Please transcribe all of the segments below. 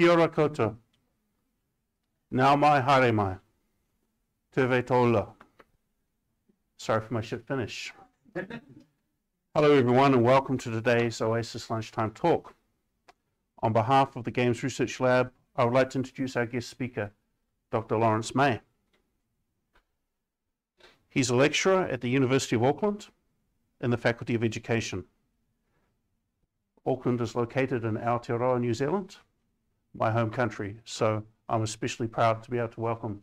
Kia ora koutou. Nau mai haere mai. Tuve tola. Sorry for my shit Finnish. Hello everyone and welcome to today's Oasis Lunchtime Talk. On behalf of the Games Research Lab, I would like to introduce our guest speaker, Dr. Lawrence May. He's a lecturer at the University of Auckland in the Faculty of Education. Auckland is located in Aotearoa, New Zealand, my home country, so I'm especially proud to be able to welcome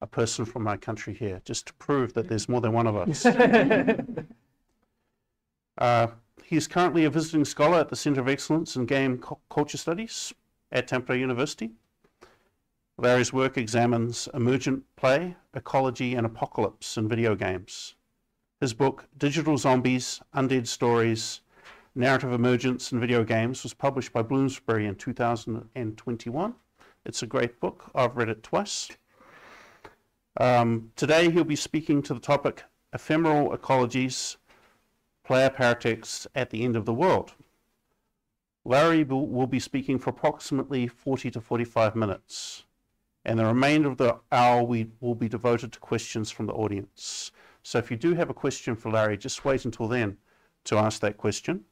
a person from my country here, just to prove that there's more than one of us. uh, he is currently a visiting scholar at the Centre of Excellence in Game Culture Studies at Tampere University. Larry's work examines emergent play, ecology, and apocalypse in video games. His book, Digital Zombies, Undead Stories, Narrative Emergence in Video Games, was published by Bloomsbury in 2021. It's a great book. I've read it twice. Um, today he'll be speaking to the topic Ephemeral Ecologies, Player Paratexts at the End of the World. Larry will be speaking for approximately 40 to 45 minutes, and the remainder of the hour we will be devoted to questions from the audience. So if you do have a question for Larry, just wait until then to ask that question.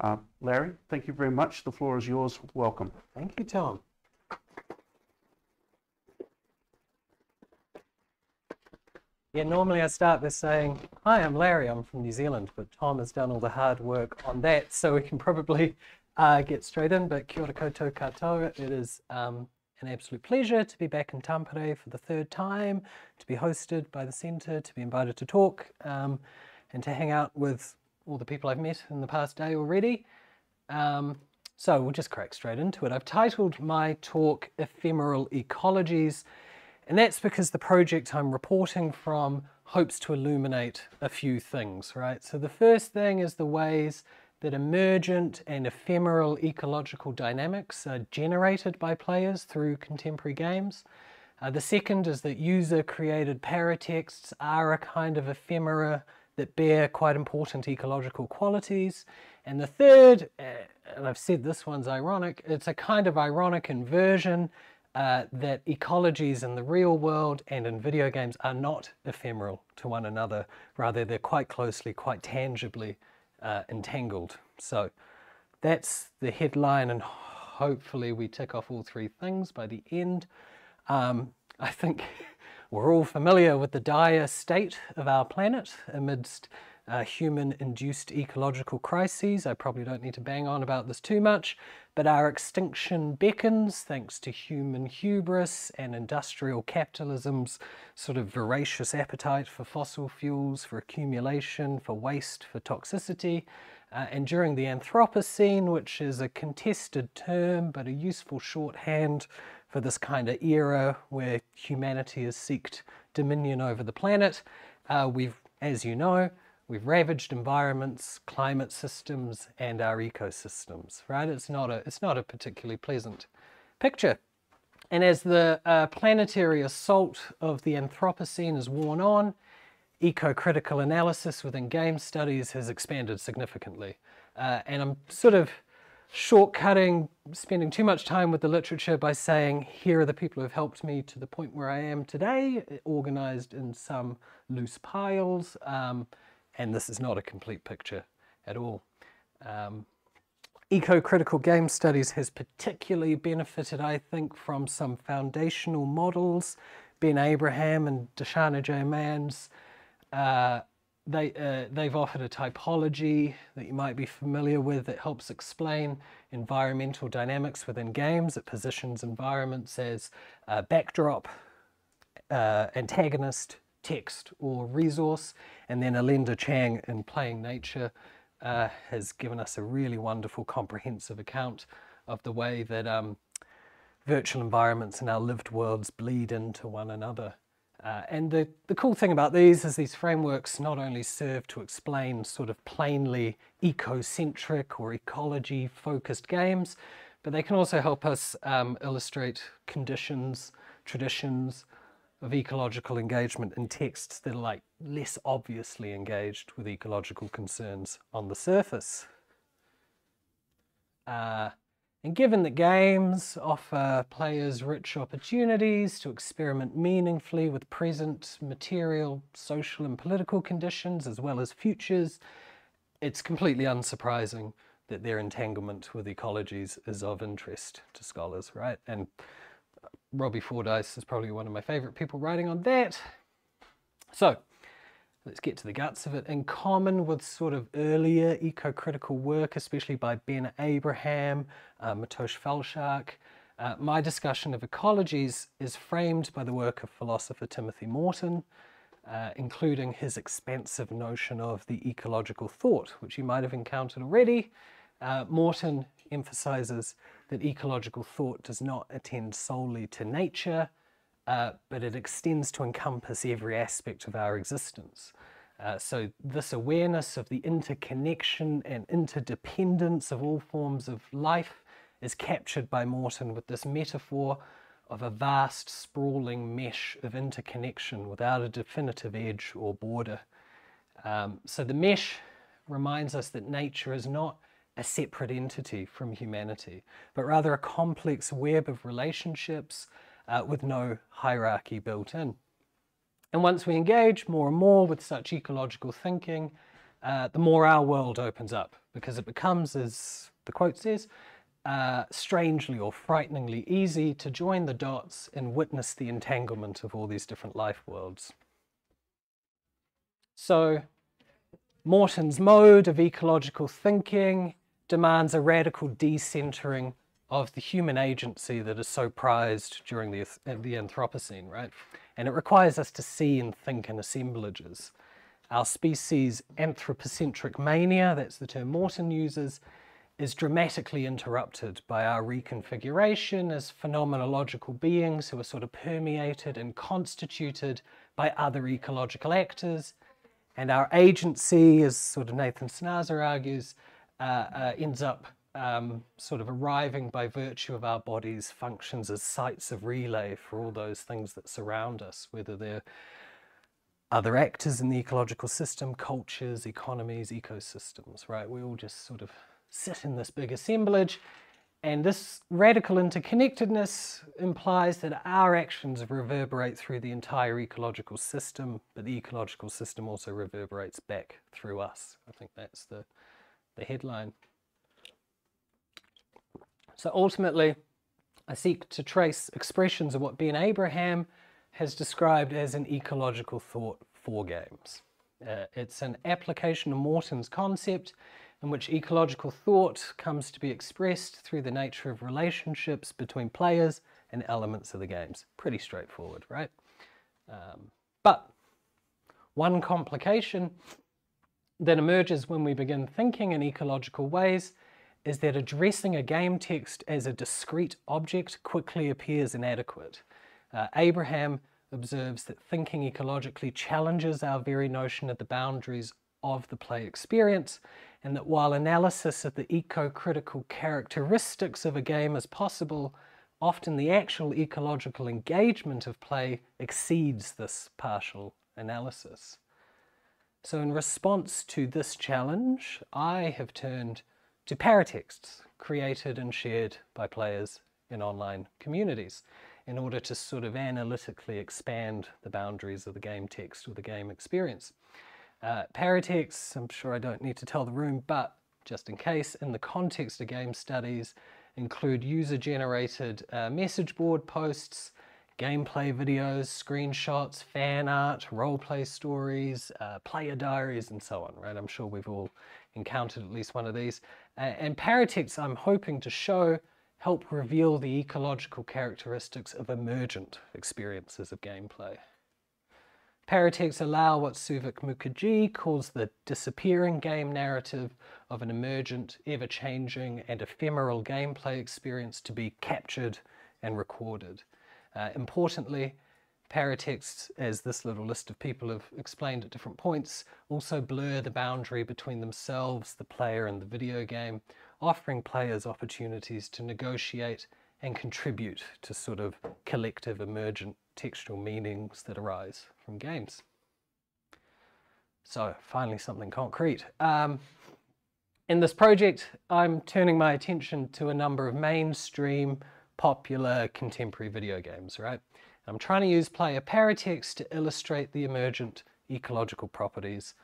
Uh, Larry, thank you very much. The floor is yours. Welcome. Thank you, Tom. Yeah, normally I start by saying, Hi, I'm Larry, I'm from New Zealand, but Tom has done all the hard work on that, so we can probably uh, get straight in. But kia ora koutou katoa, it is um, an absolute pleasure to be back in Tampere for the third time, to be hosted by the centre, to be invited to talk, um, and to hang out with all the people I've met in the past day already. Um, so we'll just crack straight into it. I've titled my talk Ephemeral Ecologies, and that's because the project I'm reporting from hopes to illuminate a few things, right? So the first thing is the ways that emergent and ephemeral ecological dynamics are generated by players through contemporary games. Uh, the second is that user-created paratexts are a kind of ephemera that bear quite important ecological qualities. And the third, uh, and I've said this one's ironic, it's a kind of ironic inversion uh, that ecologies in the real world and in video games are not ephemeral to one another. Rather, they're quite closely, quite tangibly uh, entangled. So that's the headline, and hopefully we tick off all three things by the end. Um, I think we're all familiar with the dire state of our planet amidst uh, human-induced ecological crises. I probably don't need to bang on about this too much, but our extinction beckons thanks to human hubris and industrial capitalism's sort of voracious appetite for fossil fuels, for accumulation, for waste, for toxicity. Uh, and during the Anthropocene, which is a contested term but a useful shorthand for this kind of era where humanity has seeked dominion over the planet, uh, we've, as you know, We've ravaged environments, climate systems, and our ecosystems, right? It's not a, it's not a particularly pleasant picture. And as the uh, planetary assault of the Anthropocene has worn on, eco-critical analysis within game studies has expanded significantly. Uh, and I'm sort of shortcutting, spending too much time with the literature by saying, here are the people who have helped me to the point where I am today, organized in some loose piles. Um, and this is not a complete picture at all. Um, Eco-critical game studies has particularly benefited, I think, from some foundational models. Ben Abraham and Darshana Jayemanne, uh, they, uh, they've offered a typology that you might be familiar with that helps explain environmental dynamics within games. It positions environments as backdrop, uh, antagonist, text or resource. And then Alenda Chang in Playing Nature uh, has given us a really wonderful comprehensive account of the way that um, virtual environments and our lived worlds bleed into one another. Uh, and the, the cool thing about these is these frameworks not only serve to explain sort of plainly ecocentric or ecology focused games, but they can also help us um, illustrate conditions, traditions, of ecological engagement in texts that are like less obviously engaged with ecological concerns on the surface. Uh, And given that games offer players rich opportunities to experiment meaningfully with present material, social, and political conditions, as well as futures, it's completely unsurprising that their entanglement with ecologies is of interest to scholars, right? And uh, Robbie Fordyce is probably one of my favorite people writing on that. So, let's get to the guts of it. In common with sort of earlier eco-critical work, especially by Ben Abraham, uh, Mateusz Felczak, uh, my discussion of ecologies is framed by the work of philosopher Timothy Morton, uh, including his expansive notion of the ecological thought, which you might have encountered already. Uh, Morton emphasizes that ecological thought does not attend solely to nature, uh, but it extends to encompass every aspect of our existence. Uh, so this awareness of the interconnection and interdependence of all forms of life is captured by Morton with this metaphor of a vast sprawling mesh of interconnection without a definitive edge or border. Um, so the mesh reminds us that nature is not a separate entity from humanity, but rather a complex web of relationships uh, with no hierarchy built in. And once we engage more and more with such ecological thinking, uh, the more our world opens up because it becomes, as the quote says, uh, strangely or frighteningly easy to join the dots and witness the entanglement of all these different life worlds. So, Morton's mode of ecological thinking demands a radical decentering of the human agency that is so prized during the, the Anthropocene, right? And it requires us to see and think in assemblages. Our species' anthropocentric mania, that's the term Morton uses, is dramatically interrupted by our reconfiguration as phenomenological beings who are sort of permeated and constituted by other ecological actors. And our agency, as sort of Nathan Snaza argues, uh, uh, ends up um, sort of arriving by virtue of our bodies functions as sites of relay for all those things that surround us, whether they're other actors in the ecological system, cultures, economies, ecosystems, right? We all just sort of sit in this big assemblage. And this radical interconnectedness implies that our actions reverberate through the entire ecological system, but the ecological system also reverberates back through us. I think that's the, the headline. So ultimately, I seek to trace expressions of what Ben Abraham has described as an ecological thought for games. Uh, it's an application of Morton's concept in which ecological thought comes to be expressed through the nature of relationships between players and elements of the games. Pretty straightforward, right? Um, but one complication that emerges when we begin thinking in ecological ways is that addressing a game text as a discrete object quickly appears inadequate. Uh, Abraham observes that thinking ecologically challenges our very notion of the boundaries of the play experience, and that while analysis of the eco-critical characteristics of a game is possible, often the actual ecological engagement of play exceeds this partial analysis. So in response to this challenge, I have turned to paratexts created and shared by players in online communities in order to sort of analytically expand the boundaries of the game text or the game experience. Uh, paratexts, I'm sure I don't need to tell the room, but just in case, in the context of game studies, include user-generated uh, message board posts, gameplay videos, screenshots, fan art, roleplay stories, uh, player diaries, and so on, right? I'm sure we've all encountered at least one of these. And paratexts, I'm hoping to show, help reveal the ecological characteristics of emergent experiences of gameplay. Paratexts allow what Souvik Mukherjee calls the disappearing game narrative of an emergent, ever-changing and ephemeral gameplay experience to be captured and recorded. Uh, importantly, Paratexts, as this little list of people have explained at different points, also blur the boundary between themselves, the player, and the video game, offering players opportunities to negotiate and contribute to sort of collective emergent textual meanings that arise from games. So finally something concrete. Um, in this project, I'm turning my attention to a number of mainstream, popular, contemporary video games, right? I'm trying to use player paratext to illustrate the emergent ecological properties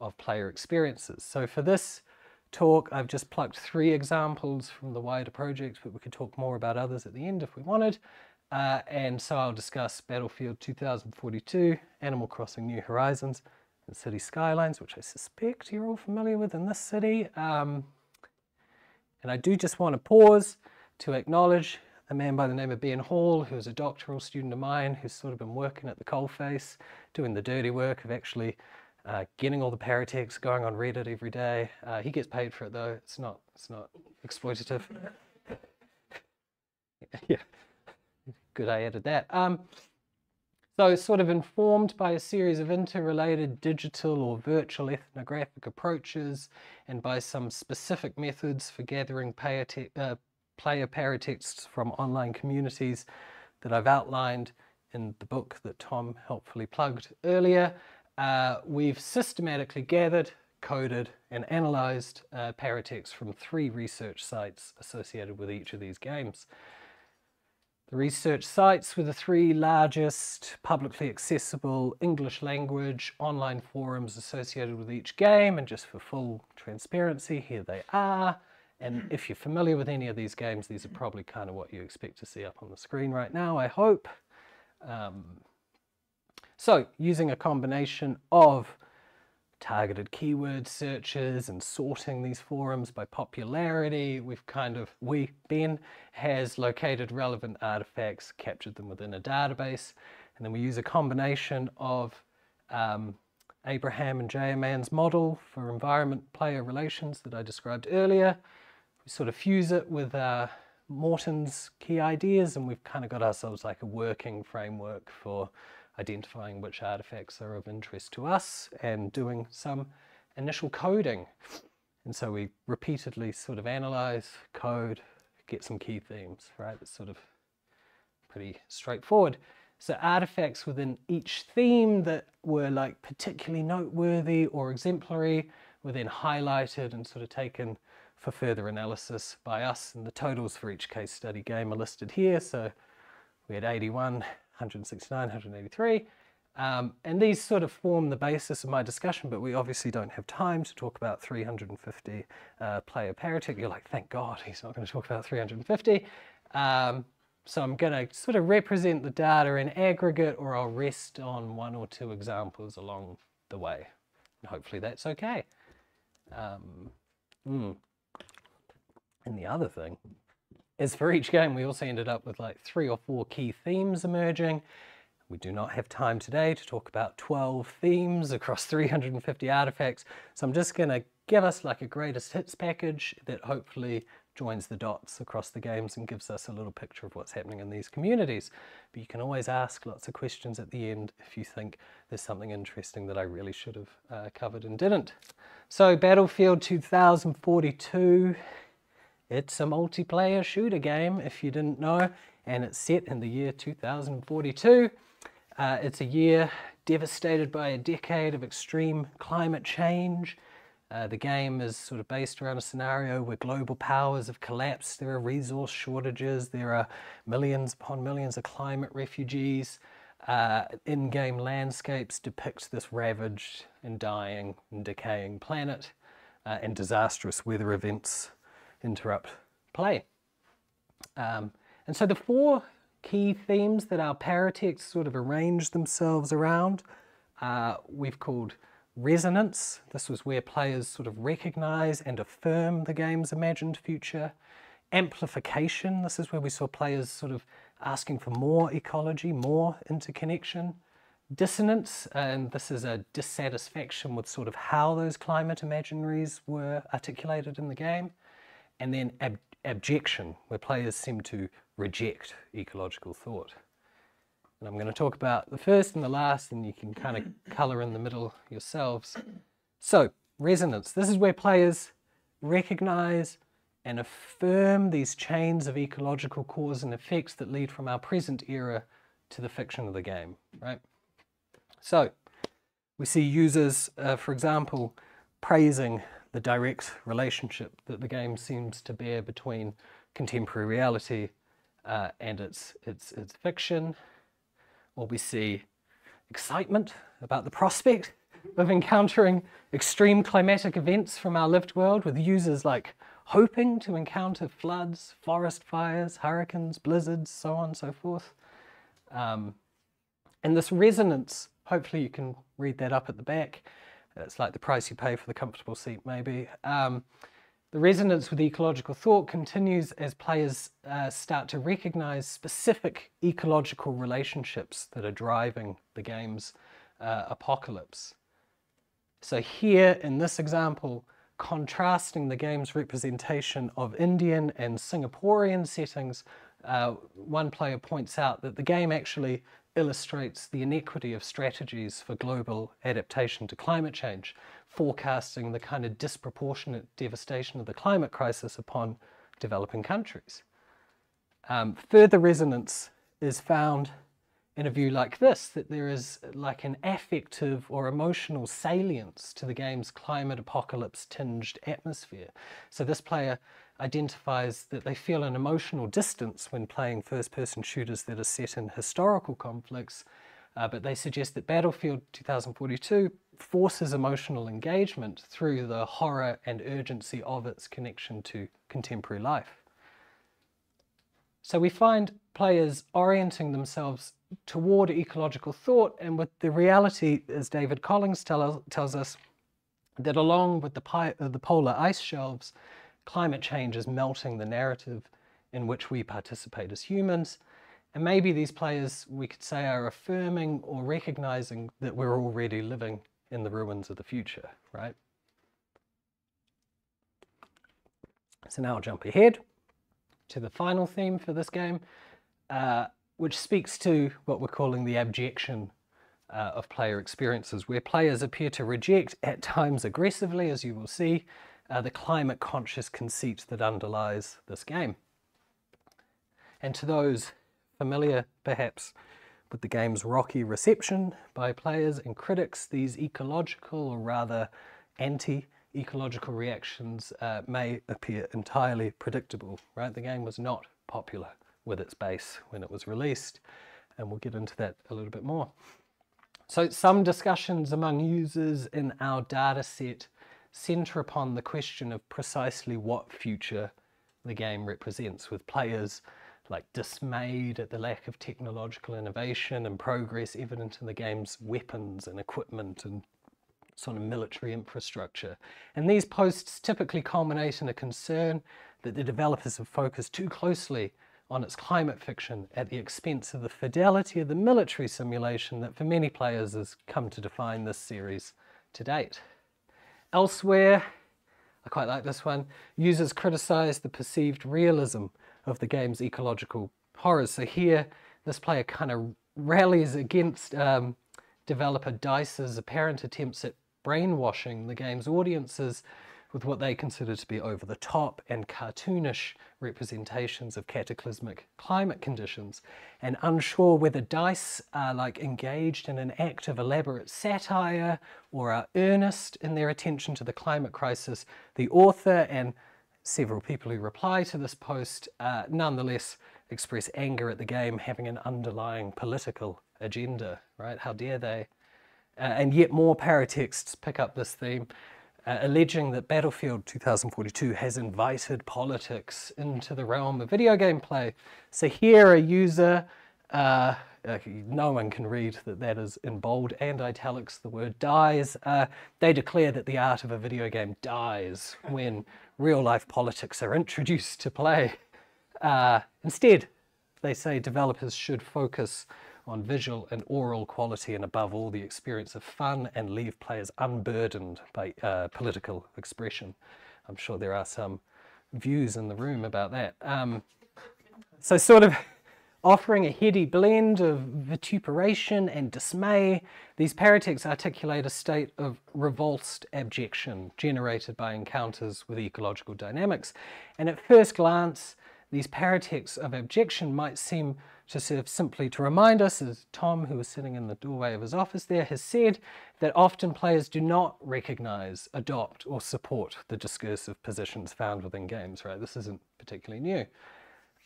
of player experiences. So for this talk, I've just plucked three examples from the wider project, but we could talk more about others at the end if we wanted. Uh, and so I'll discuss Battlefield 2042, Animal Crossing New Horizons, and Cities Skylines, which I suspect you're all familiar with in this city. Um, and I do just want to pause to acknowledge a man by the name of Ben Hall, who's a doctoral student of mine, who's sort of been working at the coalface, doing the dirty work of actually uh, getting all the paratext going on Reddit every day. Uh, he gets paid for it though. It's not. It's not exploitative. yeah, good. I added that. Um, so sort of informed by a series of interrelated digital or virtual ethnographic approaches and by some specific methods for gathering uh, player paratexts from online communities that I've outlined in the book that Tom helpfully plugged earlier, uh, we've systematically gathered, coded, and analyzed uh, paratext from three research sites associated with each of these games. The research sites were the three largest publicly accessible English language online forums associated with each game, and just for full transparency, here they are. And if you're familiar with any of these games, these are probably kind of what you expect to see up on the screen right now, I hope. Um, so using a combination of targeted keyword searches and sorting these forums by popularity. We've kind of, we, Ben, has located relevant artifacts, captured them within a database, and then we use a combination of um, Abraham and Jayemanne's model for environment-player relations that I described earlier. We sort of fuse it with uh, Morton's key ideas, and we've kind of got ourselves like a working framework for identifying which artifacts are of interest to us and doing some initial coding. And so we repeatedly sort of analyze, code, get some key themes, right? It's sort of pretty straightforward. So artifacts within each theme that were like particularly noteworthy or exemplary were then highlighted and sort of taken for further analysis by us. And the totals for each case study game are listed here. So we had 81 169, 183. Um, and these sort of form the basis of my discussion, but we obviously don't have time to talk about 350 uh, player paratexts. You're like, thank God he's not going to talk about 350. Um, so I'm going to sort of represent the data in aggregate, or I'll rest on one or two examples along the way. And hopefully that's okay. Um, mm. And the other thing is for each game, we also ended up with like three or four key themes emerging. We do not have time today to talk about 12 themes across 350 artifacts, so I'm just going to give us like a greatest hits package that hopefully joins the dots across the games and gives us a little picture of what's happening in these communities. But you can always ask lots of questions at the end if you think there's something interesting that I really should have uh, covered and didn't. So Battlefield 2042 it's a multiplayer shooter game, if you didn't know, and it's set in the year 2042. Uh, it's a year devastated by a decade of extreme climate change. Uh, the game is sort of based around a scenario where global powers have collapsed. There are resource shortages. There are millions upon millions of climate refugees. Uh, in-game landscapes depict this ravaged and dying and decaying planet uh, and disastrous weather events interrupt play. Um, and so the four key themes that our paratexts sort of arrange themselves around uh, we've called resonance. This was where players sort of recognize and affirm the game's imagined future. Amplification, this is where we saw players sort of asking for more ecology, more interconnection. Dissonance, and this is a dissatisfaction with sort of how those climate imaginaries were articulated in the game and then ab abjection, where players seem to reject ecological thought. And I'm going to talk about the first and the last, and you can kind of colour in the middle yourselves. So, resonance. This is where players recognize and affirm these chains of ecological cause and effects that lead from our present era to the fiction of the game, right? So, we see users, uh, for example, praising the direct relationship that the game seems to bear between contemporary reality uh, and its, its, its fiction, or we see excitement about the prospect of encountering extreme climatic events from our lived world with users like hoping to encounter floods, forest fires, hurricanes, blizzards, so on and so forth. Um, and this resonance, hopefully you can read that up at the back. It's like the price you pay for the comfortable seat, maybe. Um, the resonance with ecological thought continues as players uh, start to recognize specific ecological relationships that are driving the game's uh, apocalypse. So here in this example, contrasting the game's representation of Indian and Singaporean settings, uh, one player points out that the game actually illustrates the inequity of strategies for global adaptation to climate change, forecasting the kind of disproportionate devastation of the climate crisis upon developing countries. Um, further resonance is found in a view like this, that there is like an affective or emotional salience to the game's climate apocalypse tinged atmosphere. So this player identifies that they feel an emotional distance when playing first person shooters that are set in historical conflicts, uh, but they suggest that Battlefield 2042 forces emotional engagement through the horror and urgency of its connection to contemporary life. So we find players orienting themselves toward ecological thought and with the reality, as David Collings tell, tells us, that along with the, uh, the polar ice shelves, climate change is melting the narrative in which we participate as humans. And maybe these players, we could say, are affirming or recognizing that we're already living in the ruins of the future, right? So now I'll jump ahead to the final theme for this game, uh, which speaks to what we're calling the abjection uh, of player experiences, where players appear to reject, at times aggressively, as you will see, uh, the climate conscious conceit that underlies this game. And to those familiar, perhaps, with the game's rocky reception by players and critics, these ecological, or rather anti ecological reactions uh, may appear entirely predictable, right? The game was not popular with its base when it was released, and we'll get into that a little bit more. So some discussions among users in our data set center upon the question of precisely what future the game represents, with players like dismayed at the lack of technological innovation and progress evident in the game's weapons and equipment and sort of military infrastructure. And these posts typically culminate in a concern that the developers have focused too closely on its climate fiction at the expense of the fidelity of the military simulation that for many players has come to define this series to date. Elsewhere, I quite like this one, users criticize the perceived realism of the game's ecological horrors. So here, this player kind of rallies against um, developer DICE's apparent attempts at brainwashing the game's audiences with what they consider to be over the top and cartoonish representations of cataclysmic climate conditions, and unsure whether DICE are like engaged in an act of elaborate satire or are earnest in their attention to the climate crisis, the author and several people who reply to this post uh, nonetheless express anger at the game having an underlying political agenda, right? How dare they? Uh, and yet more paratexts pick up this theme, uh, alleging that Battlefield 2042 has invited politics into the realm of video game play. So here a user, uh, no one can read that that is in bold and italics, the word dies. Uh, they declare that the art of a video game dies when real life politics are introduced to play. Uh, instead, they say developers should focus on visual and aural quality and above all the experience of fun and leave players unburdened by uh, political expression. I'm sure there are some views in the room about that. Um, so sort of offering a heady blend of vituperation and dismay, these paratexts articulate a state of revulsed abjection generated by encounters with ecological dynamics. And at first glance, these paratexts of abjection might seem sort of simply to remind us, as Tom, who was sitting in the doorway of his office there, has said, that often players do not recognize, adopt, or support the discursive positions found within games, right? This isn't particularly new.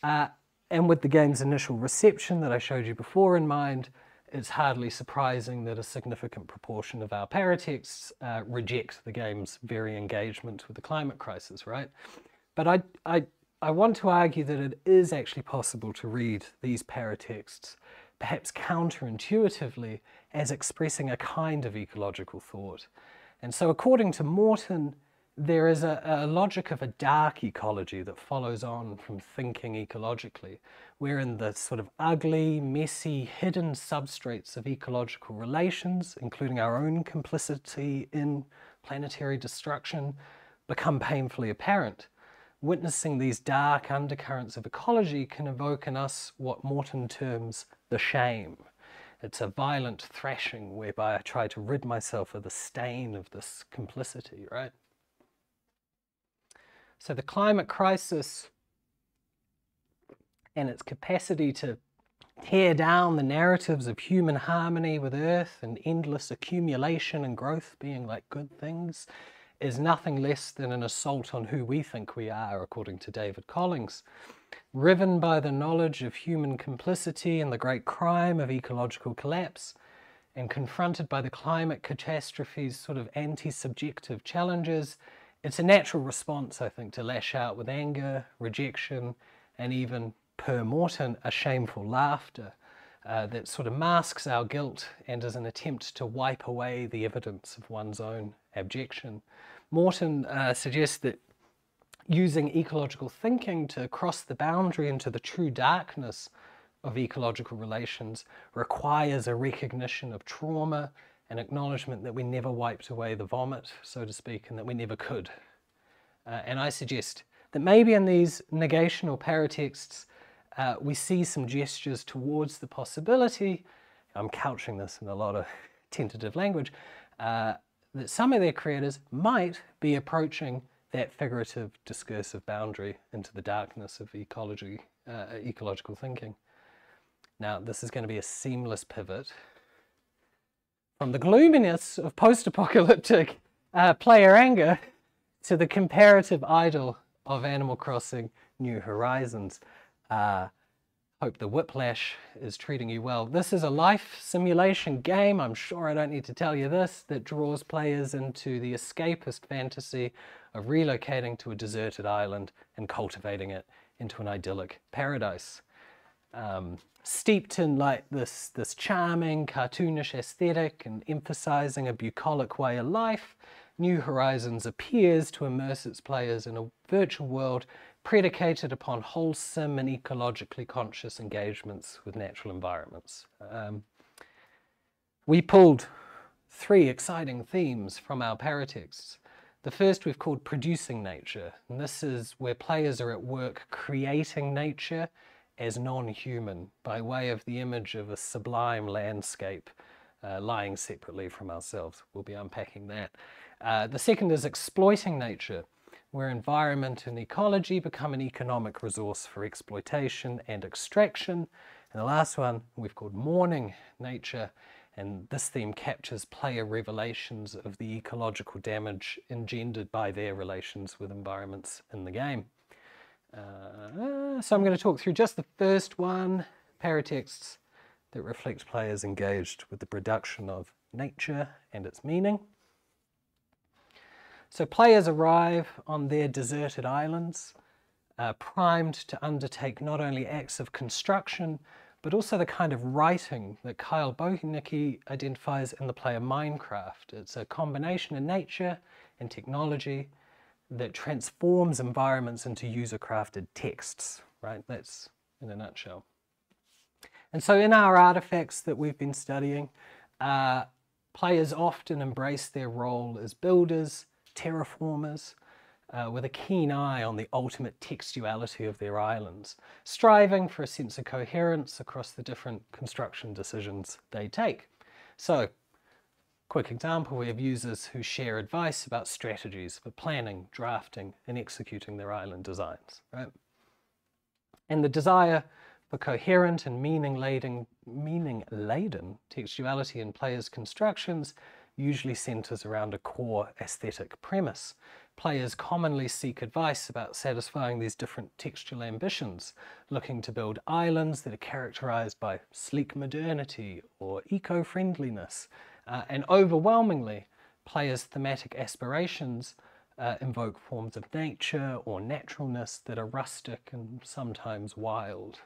Uh, and with the game's initial reception that I showed you before in mind, it's hardly surprising that a significant proportion of our paratexts uh, reject the game's very engagement with the climate crisis, right? But I, I I want to argue that it is actually possible to read these paratexts, perhaps counterintuitively, as expressing a kind of ecological thought. And so, according to Morton, there is a, a, logic of a dark ecology that follows on from thinking ecologically, wherein the sort of ugly, messy, hidden substrates of ecological relations, including our own complicity in planetary destruction, become painfully apparent witnessing these dark undercurrents of ecology can evoke in us what Morton terms the shame. It's a violent thrashing whereby I try to rid myself of the stain of this complicity, right? So the climate crisis and its capacity to tear down the narratives of human harmony with Earth and endless accumulation and growth being like good things is nothing less than an assault on who we think we are, according to David Collings. Riven by the knowledge of human complicity in the great crime of ecological collapse, and confronted by the climate catastrophe's sort of anti subjective challenges, it's a natural response, I think, to lash out with anger, rejection, and even, per Morton, a shameful laughter. Uh, that sort of masks our guilt and is an attempt to wipe away the evidence of one's own abjection. Morton uh, suggests that using ecological thinking to cross the boundary into the true darkness of ecological relations requires a recognition of trauma, an acknowledgement that we never wiped away the vomit, so to speak, and that we never could. Uh, and I suggest that maybe in these negational paratexts, uh, we see some gestures towards the possibility, I'm couching this in a lot of tentative language, uh, that some of their creators might be approaching that figurative discursive boundary into the darkness of ecology, uh, ecological thinking. Now, this is going to be a seamless pivot from the gloominess of post-apocalyptic uh, player anger to the comparative idyll of Animal Crossing New Horizons. Uh, Hope the whiplash is treating you well. This is a life simulation game, I'm sure I don't need to tell you this, that draws players into the escapist fantasy of relocating to a deserted island and cultivating it into an idyllic paradise. Um, steeped in like this, this charming, cartoonish aesthetic and emphasizing a bucolic way of life, New Horizons appears to immerse its players in a virtual world predicated upon wholesome and ecologically conscious engagements with natural environments. Um, we pulled three exciting themes from our paratexts. The first we've called producing nature, and this is where players are at work creating nature as non-human by way of the image of a sublime landscape uh, lying separately from ourselves. We'll be unpacking that. Uh, the second is exploiting nature, where environment and ecology become an economic resource for exploitation and extraction. And the last one we've called mourning nature, and this theme captures player revelations of the ecological damage engendered by their relations with environments in the game. Uh, so I'm going to talk through just the first one, paratexts that reflect players engaged with the production of nature and its meaning. So players arrive on their deserted islands, uh, primed to undertake not only acts of construction, but also the kind of writing that Kyle Bohunicky identifies in the player Minecraft. It's a combination of nature and technology that transforms environments into user-crafted texts, right? That's in a nutshell. And so in our artifacts that we've been studying, uh, players often embrace their role as builders, terraformers, uh, with a keen eye on the ultimate textuality of their islands, striving for a sense of coherence across the different construction decisions they take. So, quick example, we have users who share advice about strategies for planning, drafting, and executing their island designs, right? And the desire For coherent and meaning-laden meaning -laden textuality in players' constructions usually centers around a core aesthetic premise. Players commonly seek advice about satisfying these different textual ambitions, looking to build islands that are characterized by sleek modernity or eco-friendliness, uh, and overwhelmingly, players' thematic aspirations uh, invoke forms of nature or naturalness that are rustic and sometimes wild.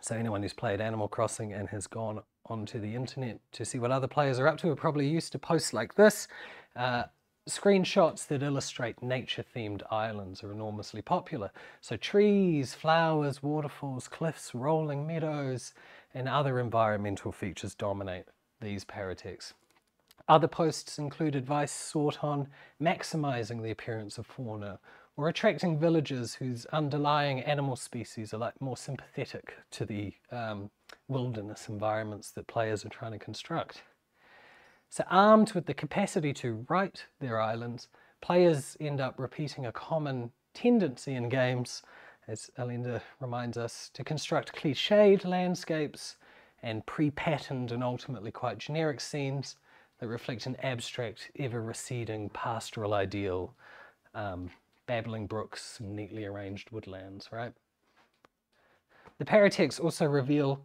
So anyone who's played Animal Crossing and has gone onto the internet to see what other players are up to We're probably used to posts like this. Uh, screenshots that illustrate nature-themed islands are enormously popular. So trees, flowers, waterfalls, cliffs, rolling meadows, and other environmental features dominate these paratexts. Other posts include advice sought on maximizing the appearance of fauna or attracting villagers whose underlying animal species are like more sympathetic to the um, wilderness environments that players are trying to construct. So armed with the capacity to write their islands, players end up repeating a common tendency in games, as Alenda reminds us, to construct cliched landscapes and pre-patterned and ultimately quite generic scenes that reflect an abstract, ever-receding pastoral ideal um, babbling brooks neatly arranged woodlands, right? The paratexts also reveal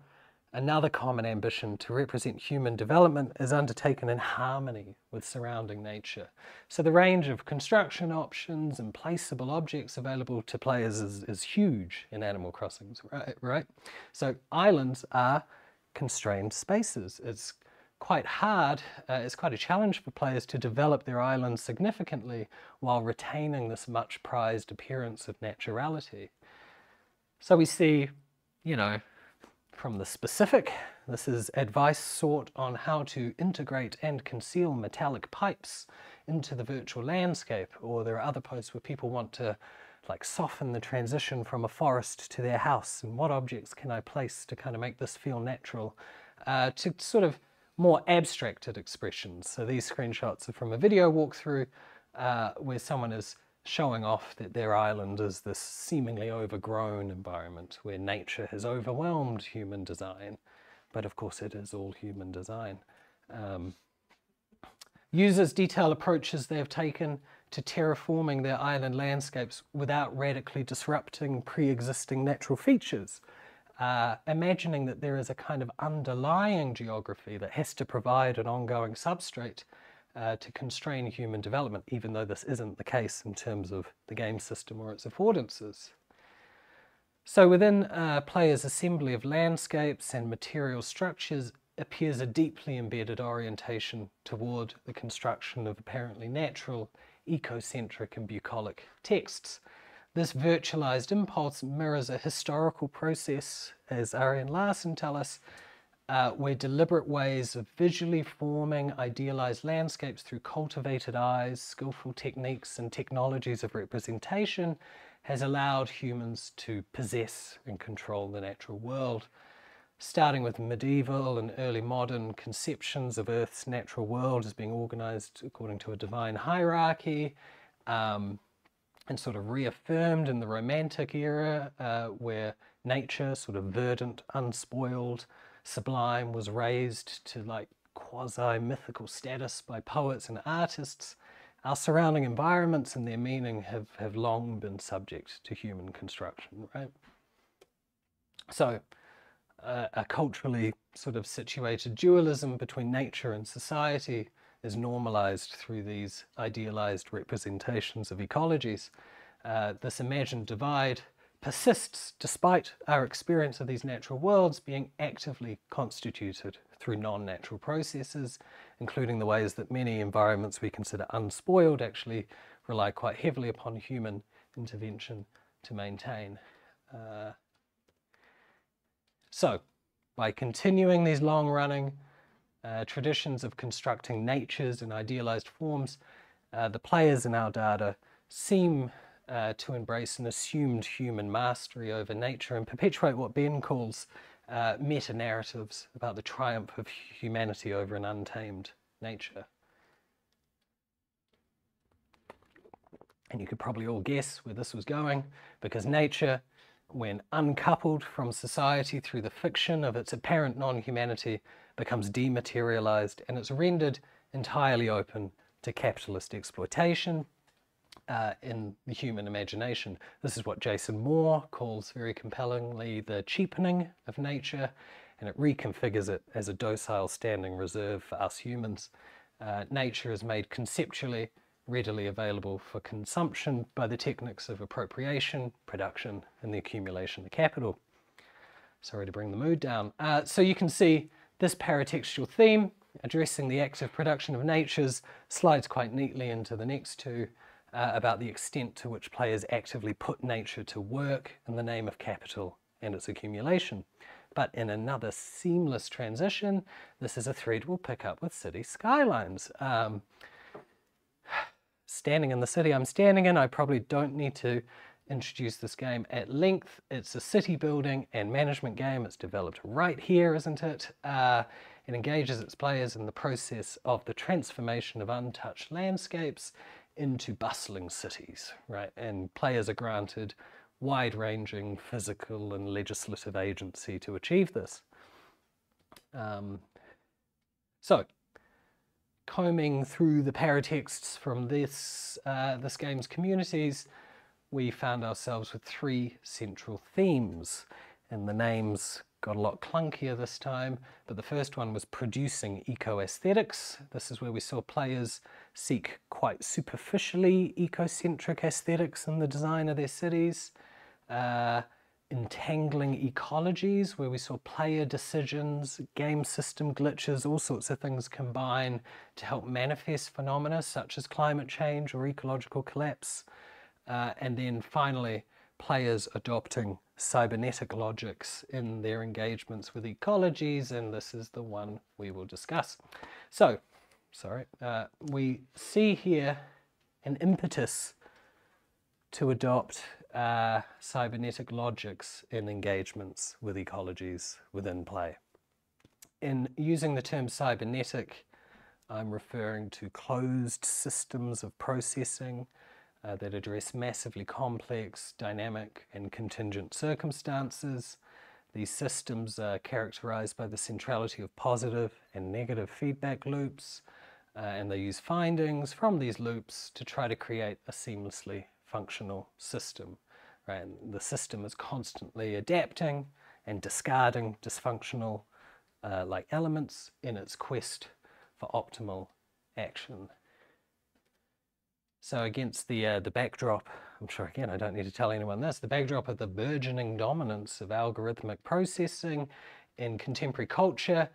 another common ambition to represent human development is undertaken in harmony with surrounding nature. So the range of construction options and placeable objects available to players is, is huge in Animal Crossings, right? right? So islands are constrained spaces. It's quite hard, uh, it's quite a challenge for players to develop their island significantly while retaining this much prized appearance of naturality. So we see, you know, from the specific, this is advice sought on how to integrate and conceal metallic pipes into the virtual landscape, or there are other posts where people want to like soften the transition from a forest to their house, and what objects can I place to kind of make this feel natural, uh, to sort of more abstracted expressions. So these screenshots are from a video walkthrough uh, where someone is showing off that their island is this seemingly overgrown environment where nature has overwhelmed human design. But of course it is all human design. Um, users detail approaches they have taken to terraforming their island landscapes without radically disrupting pre-existing natural features uh, imagining that there is a kind of underlying geography that has to provide an ongoing substrate uh, to constrain human development, even though this isn't the case in terms of the game system or its affordances. So within a player's assembly of landscapes and material structures appears a deeply embedded orientation toward the construction of apparently natural, ecocentric and bucolic texts, this virtualized impulse mirrors a historical process, as Ari and Larson tell us, uh, where deliberate ways of visually forming idealized landscapes through cultivated eyes, skillful techniques, and technologies of representation has allowed humans to possess and control the natural world. Starting with medieval and early modern conceptions of Earth's natural world as being organized according to a divine hierarchy, um, and sort of reaffirmed in the Romantic era, uh, where nature, sort of verdant, unspoiled, sublime, was raised to like quasi-mythical status by poets and artists. Our surrounding environments and their meaning have, have long been subject to human construction, right? So, uh, a culturally sort of situated dualism between nature and society is normalized through these idealized representations of ecologies. Uh, this imagined divide persists despite our experience of these natural worlds being actively constituted through non-natural processes, including the ways that many environments we consider unspoiled actually rely quite heavily upon human intervention to maintain. Uh, so, by continuing these long-running uh, traditions of constructing natures and idealized forms, uh, the players in our data seem uh, to embrace an assumed human mastery over nature and perpetuate what Ben calls uh, meta-narratives about the triumph of humanity over an untamed nature. And you could probably all guess where this was going, because nature when uncoupled from society through the fiction of its apparent non-humanity, becomes dematerialized and it's rendered entirely open to capitalist exploitation uh, in the human imagination. This is what Jason Moore calls very compellingly the cheapening of nature, and it reconfigures it as a docile standing reserve for us humans. Uh, nature is made conceptually readily available for consumption by the techniques of appropriation, production, and the accumulation of capital. Sorry to bring the mood down. Uh, so you can see this paratextual theme addressing the active production of natures slides quite neatly into the next two uh, about the extent to which players actively put nature to work in the name of capital and its accumulation. But in another seamless transition, this is a thread we'll pick up with city skylines. Um, standing in the city I'm standing in, I probably don't need to introduce this game at length. It's a city building and management game. It's developed right here, isn't it? Uh, it engages its players in the process of the transformation of untouched landscapes into bustling cities, right? And players are granted wide-ranging physical and legislative agency to achieve this. Um, so, combing through the paratexts from this, uh, this game's communities, we found ourselves with three central themes, and the names got a lot clunkier this time, but the first one was producing eco-aesthetics. This is where we saw players seek quite superficially ecocentric aesthetics in the design of their cities. Uh, entangling ecologies, where we saw player decisions, game system glitches, all sorts of things combine to help manifest phenomena such as climate change or ecological collapse. Uh, and then finally, players adopting cybernetic logics in their engagements with ecologies, and this is the one we will discuss. So, sorry, uh, we see here an impetus to adopt uh, cybernetic logics in engagements with ecologies within play. In using the term cybernetic, I'm referring to closed systems of processing uh, that address massively complex, dynamic, and contingent circumstances. These systems are characterized by the centrality of positive and negative feedback loops, uh, and they use findings from these loops to try to create a seamlessly functional system. Right? And the system is constantly adapting and discarding dysfunctional uh, like elements in its quest for optimal action. So against the, uh, the backdrop, I'm sure again I don't need to tell anyone this, the backdrop of the burgeoning dominance of algorithmic processing in contemporary culture,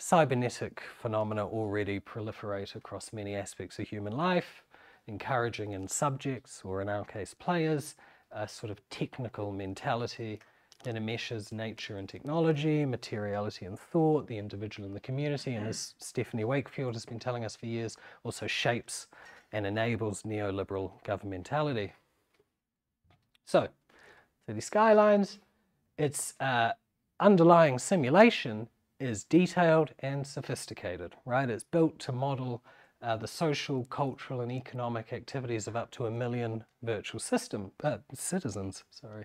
cybernetic phenomena already proliferate across many aspects of human life, encouraging in subjects, or in our case players, a sort of technical mentality that enmeshes nature and technology, materiality and thought, the individual and the community, and as Stephanie Wakefield has been telling us for years, also shapes and enables neoliberal governmentality. So, city skylines, its uh, underlying simulation is detailed and sophisticated, right? It's built to model uh, the social, cultural, and economic activities of up to a million virtual system uh, citizens. Sorry.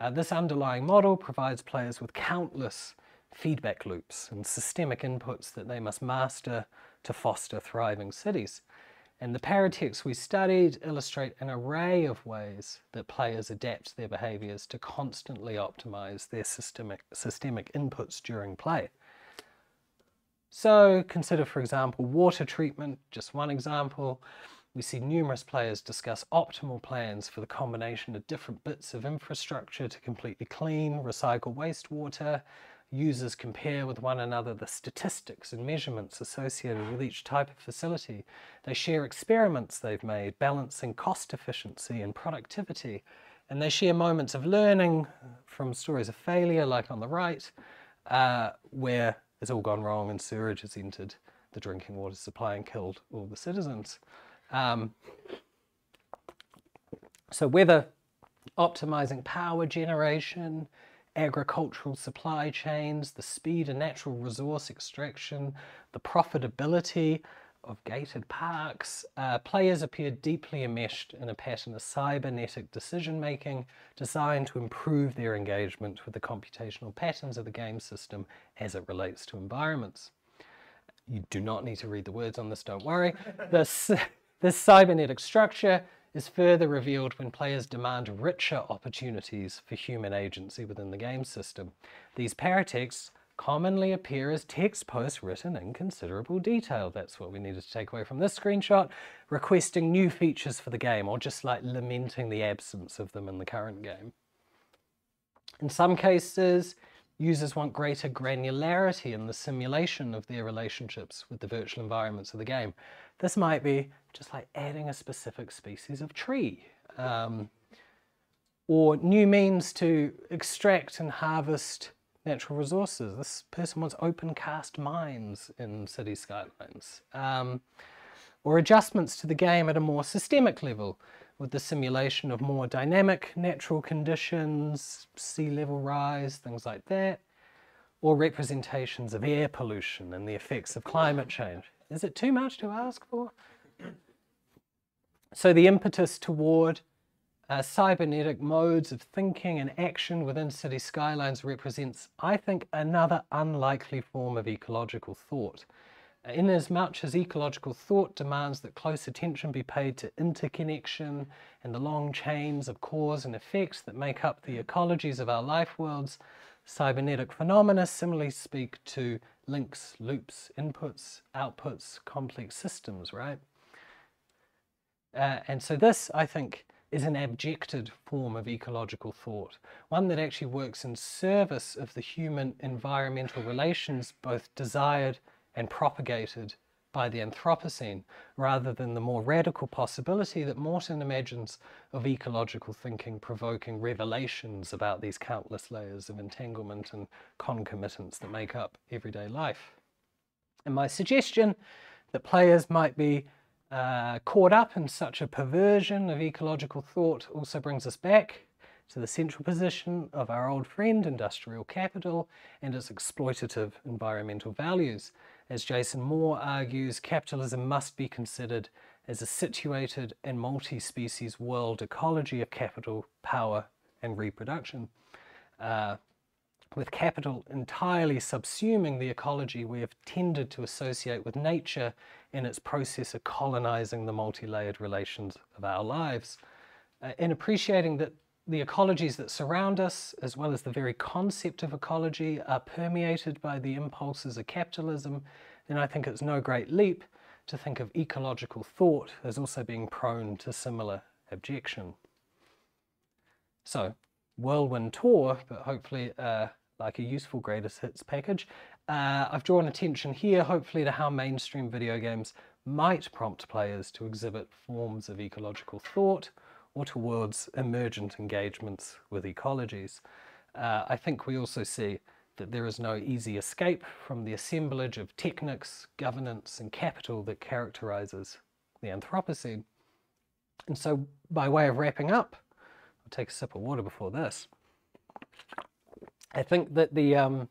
Uh, this underlying model provides players with countless feedback loops and systemic inputs that they must master to foster thriving cities. And the paratexts we studied illustrate an array of ways that players adapt their behaviors to constantly optimize their systemic, systemic inputs during play. So consider, for example, water treatment, just one example. We see numerous players discuss optimal plans for the combination of different bits of infrastructure to completely clean, recycle wastewater, users compare with one another the statistics and measurements associated with each type of facility. They share experiments they've made, balancing cost efficiency and productivity. And they share moments of learning from stories of failure, like on the right, uh, where it's all gone wrong and sewage has entered the drinking water supply and killed all the citizens. Um, so whether optimizing power generation, agricultural supply chains, the speed of natural resource extraction, the profitability of gated parks. Uh, players appear deeply enmeshed in a pattern of cybernetic decision making designed to improve their engagement with the computational patterns of the game system as it relates to environments. You do not need to read the words on this, don't worry. this, this cybernetic structure is further revealed when players demand richer opportunities for human agency within the game system. These paratexts commonly appear as text posts written in considerable detail. That's what we needed to take away from this screenshot, requesting new features for the game or just like lamenting the absence of them in the current game. In some cases, users want greater granularity in the simulation of their relationships with the virtual environments of the game. This might be just like adding a specific species of tree. Um, or new means to extract and harvest natural resources. This person wants open cast mines in city skylines. Um, or adjustments to the game at a more systemic level with the simulation of more dynamic natural conditions, sea level rise, things like that, or representations of air pollution and the effects of climate change. Is it too much to ask for? So the impetus toward uh, cybernetic modes of thinking and action within city skylines represents, I think, another unlikely form of ecological thought. Inasmuch as as ecological thought demands that close attention be paid to interconnection and the long chains of cause and effects that make up the ecologies of our life worlds, cybernetic phenomena similarly speak to links, loops, inputs, outputs, complex systems, right? Uh, and so this, I think, is an abjected form of ecological thought, one that actually works in service of the human environmental relations, both desired and propagated by the Anthropocene, rather than the more radical possibility that Morton imagines of ecological thinking provoking revelations about these countless layers of entanglement and concomitance that make up everyday life. And my suggestion that players might be uh, caught up in such a perversion of ecological thought also brings us back to the central position of our old friend industrial capital and its exploitative environmental values. As Jason Moore argues, capitalism must be considered as a situated and multi-species world ecology of capital, power and reproduction. Uh, with capital entirely subsuming the ecology we have tended to associate with nature in its process of colonizing the multi-layered relations of our lives. Uh, in appreciating that the ecologies that surround us, as well as the very concept of ecology, are permeated by the impulses of capitalism, then I think it's no great leap to think of ecological thought as also being prone to similar abjection. So, whirlwind tour, but hopefully uh, like a useful greatest hits package. Uh, I've drawn attention here, hopefully, to how mainstream video games might prompt players to exhibit forms of ecological thought or towards emergent engagements with ecologies. Uh, I think we also see that there is no easy escape from the assemblage of techniques, governance, and capital that characterizes the Anthropocene. And so, by way of wrapping up, I'll take a sip of water before this. I think that the, um,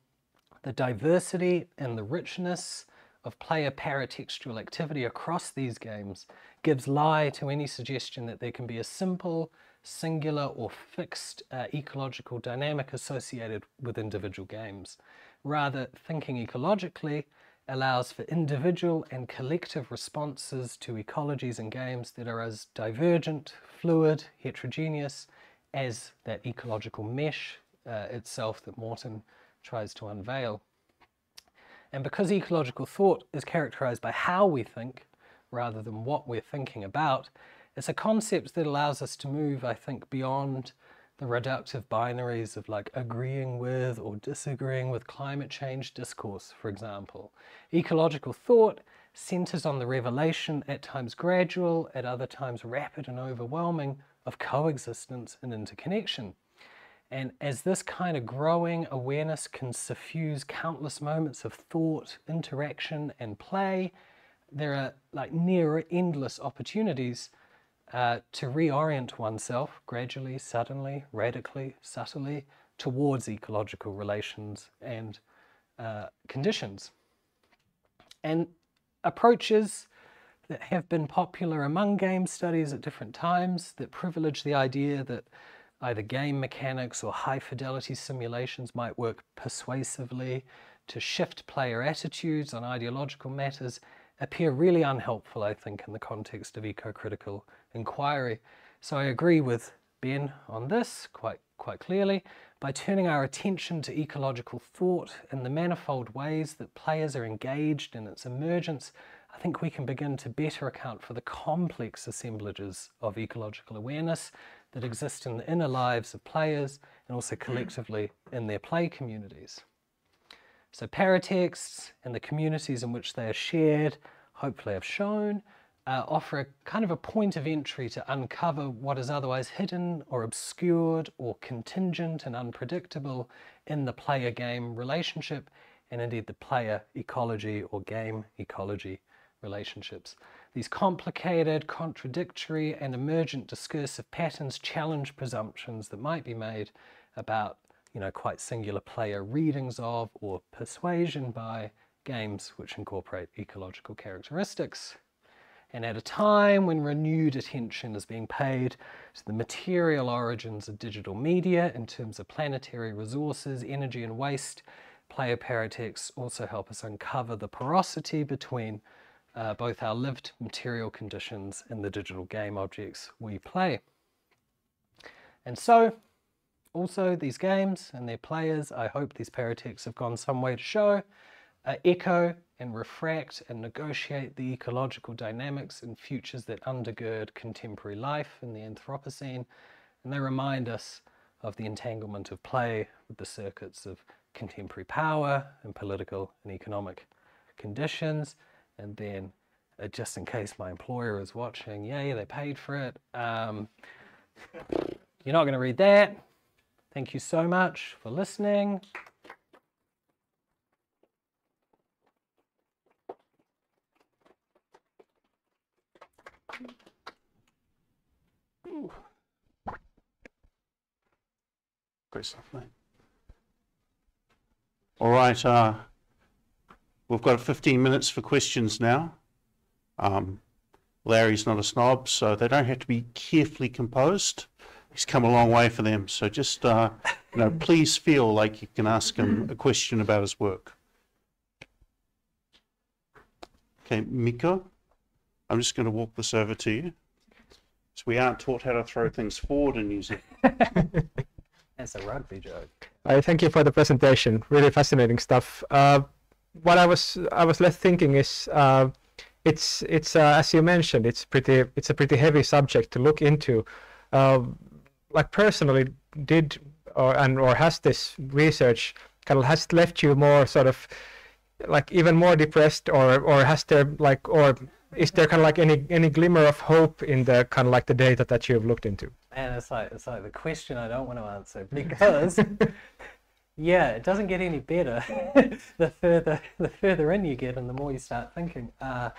the diversity and the richness of player paratextual activity across these games gives lie to any suggestion that there can be a simple, singular or fixed uh, ecological dynamic associated with individual games. Rather, thinking ecologically allows for individual and collective responses to ecologies and games that are as divergent, fluid, heterogeneous as that ecological mesh uh, itself that Morton tries to unveil. And because ecological thought is characterized by how we think rather than what we're thinking about, it's a concept that allows us to move, I think, beyond the reductive binaries of like agreeing with or disagreeing with climate change discourse, for example. Ecological thought centers on the revelation, at times gradual, at other times rapid and overwhelming, of coexistence and interconnection. And as this kind of growing awareness can suffuse countless moments of thought, interaction, and play, there are like near endless opportunities uh, to reorient oneself gradually, suddenly, radically, subtly towards ecological relations and uh, conditions. And approaches that have been popular among game studies at different times that privilege the idea that either game mechanics or high fidelity simulations might work persuasively to shift player attitudes on ideological matters appear really unhelpful, I think, in the context of eco-critical inquiry. So I agree with Ben on this quite, quite clearly. By turning our attention to ecological thought and the manifold ways that players are engaged in its emergence, I think we can begin to better account for the complex assemblages of ecological awareness that exist in the inner lives of players and also collectively in their play communities. So paratexts and the communities in which they are shared, hopefully have shown, uh, offer a kind of a point of entry to uncover what is otherwise hidden or obscured or contingent and unpredictable in the player-game relationship and indeed the player ecology or game ecology relationships. These complicated, contradictory and emergent discursive patterns challenge presumptions that might be made about you know, quite singular player readings of or persuasion by games which incorporate ecological characteristics. And at a time when renewed attention is being paid to the material origins of digital media in terms of planetary resources, energy and waste, player paratexts also help us uncover the porosity between uh, both our lived material conditions and the digital game objects we play. And so also, these games and their players, I hope these paratexts have gone some way to show, uh, echo and refract and negotiate the ecological dynamics and futures that undergird contemporary life in the Anthropocene, and they remind us of the entanglement of play with the circuits of contemporary power and political and economic conditions. And then, uh, just in case my employer is watching, yay, they paid for it. Um, you're not going to read that. Thank you so much for listening. Great stuff, mate. All right, uh, we've got 15 minutes for questions now. Um, Larry's not a snob, so they don't have to be carefully composed he's come a long way for them. So just, uh, you know, please feel like you can ask him a question about his work. Okay, Miko, I'm just going to walk this over to you. So we aren't taught how to throw things forward in New Zealand. That's a rugby joke. I thank you for the presentation. Really fascinating stuff. Uh, what I was I was left thinking is uh, it's it's uh, as you mentioned it's pretty it's a pretty heavy subject to look into. Uh, like personally did or and or has this research kind of has left you more sort of like even more depressed or or has there like or is there kind of like any any glimmer of hope in the kind of like the data that you've looked into and it's like it's like the question i don't want to answer because yeah it doesn't get any better. The further the further in you get and the more you start thinking. Uh,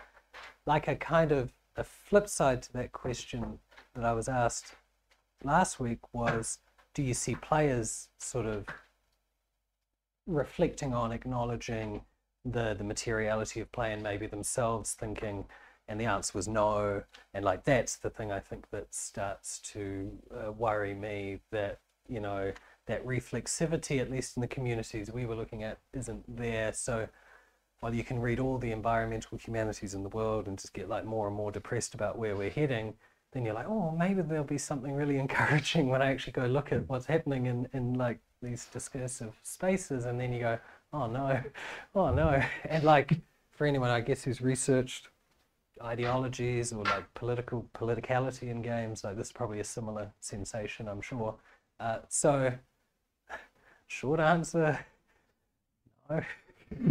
like a kind of a flip side to that question that i was asked last week was do you see players sort of reflecting on acknowledging the the materiality of play and maybe themselves thinking and the answer was no and like that's the thing i think that starts to uh, worry me that you know that reflexivity at least in the communities we were looking at isn't there so while you can read all the environmental humanities in the world and just get like more and more depressed about where we're heading then you're like, oh, maybe there'll be something really encouraging when I actually go look at what's happening in, in like these discursive spaces. And then you go, oh no, oh no. And like for anyone, I guess, who's researched ideologies or like political politicality in games, like this is probably a similar sensation, I'm sure. Uh, so, short answer, no.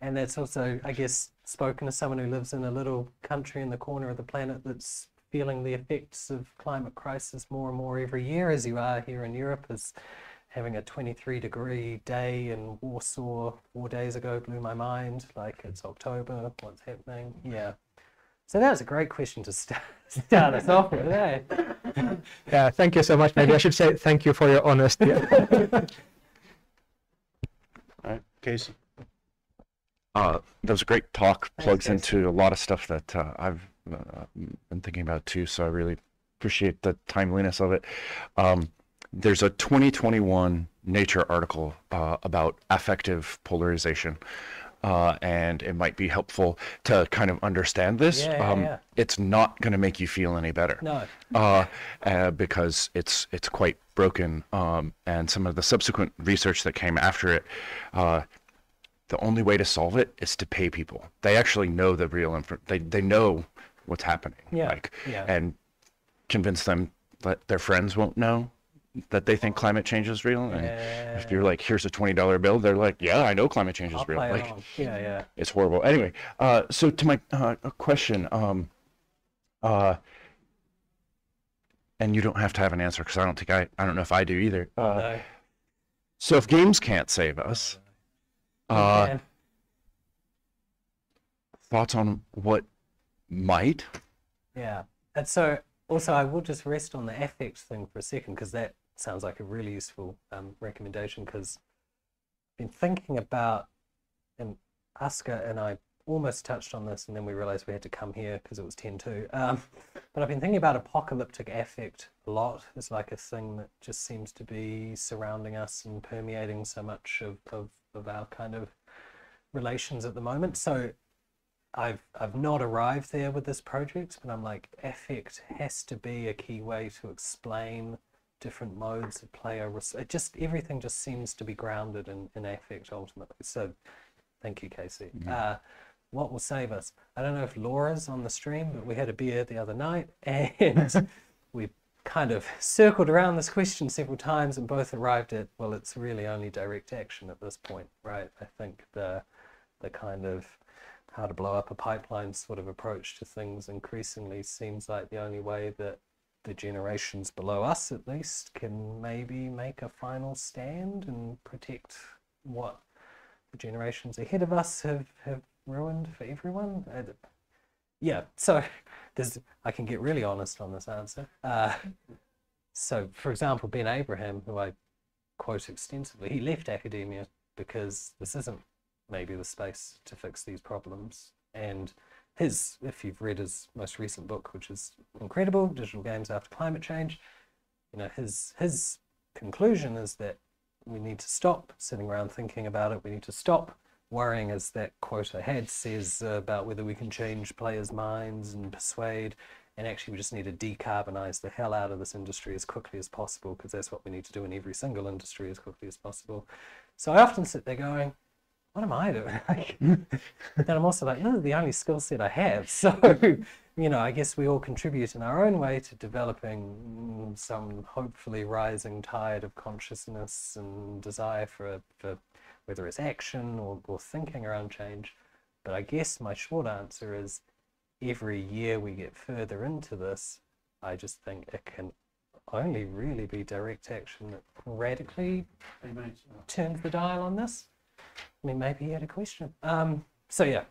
and that's also, I guess, spoken to someone who lives in a little country in the corner of the planet that's feeling the effects of climate crisis more and more every year, as you are here in Europe, as having a 23 degree day in Warsaw four days ago blew my mind. Like it's October, what's happening? Yeah. So that was a great question to start, start us off with, eh? Yeah, thank you so much. Maybe I should say thank you for your honesty. All right, Casey. Uh, that was a great talk. Plugs Casey. into a lot of stuff that uh, I've uh, been thinking about too. So I really appreciate the timeliness of it. Um, there's a 2021 Nature article uh, about affective polarization. Uh, and it might be helpful to kind of understand this. Yeah, yeah, um, yeah. It's not going to make you feel any better No. uh, uh, because it's it's quite broken. Um, and some of the subsequent research that came after it, uh, the only way to solve it is to pay people. They actually know the real info. They they know what's happening. Yeah, Like, yeah. and convince them that their friends won't know that they think climate change is real. And if you're like, here's a twenty dollar bill, they're like, yeah, I know climate change is I'll real. Like. Yeah, yeah. it's horrible. Anyway, uh, so to my uh, question, um, uh, and you don't have to have an answer because I don't think I, I don't know if I do either. Uh, no. So if games can't save us, uh, thoughts on what might? Yeah. And so also I will just rest on the affect thing for a second because that sounds like a really useful um, recommendation because I've been thinking about and Aska and I almost touched on this and then we realized we had to come here because it was 10 2. Um, but I've been thinking about apocalyptic affect a lot as like a thing that just seems to be surrounding us and permeating so much of, of, of our kind of relations at the moment. So I've I've not arrived there with this project, but I'm like, affect has to be a key way to explain different modes of player. It just everything just seems to be grounded in, in affect ultimately. So, thank you, Casey. Uh, what will save us? I don't know if Laura's on the stream, but we had a beer the other night, and we kind of circled around this question several times, and both arrived at well, it's really only direct action at this point, right? I think the the kind of how to blow up a pipeline sort of approach to things increasingly seems like the only way that the generations below us at least can maybe make a final stand and protect what the generations ahead of us have, have ruined for everyone. I d- yeah, so there's I can get really honest on this answer. Uh, so, for example, Ben Abraham, who I quote extensively, he left academia because this isn't maybe the space to fix these problems. And his, if you've read his most recent book, which is incredible, Digital Games After Climate Change, you know, his his conclusion is that we need to stop sitting around thinking about it. We need to stop worrying, as that quote I had says, uh, about whether we can change players' minds and persuade. And actually, we just need to decarbonize the hell out of this industry as quickly as possible, because that's what we need to do in every single industry as quickly as possible. So I often sit there going, what am I doing? Like, then I'm also like, this is the only skill set I have. So, you know, I guess we all contribute in our own way to developing mm, some hopefully rising tide of consciousness and desire for, for whether it's action or, or thinking around change. But I guess my short answer is every year we get further into this, I just think it can only really be direct action that radically turns the dial on this. I mean, maybe he had a question. Um, so yeah,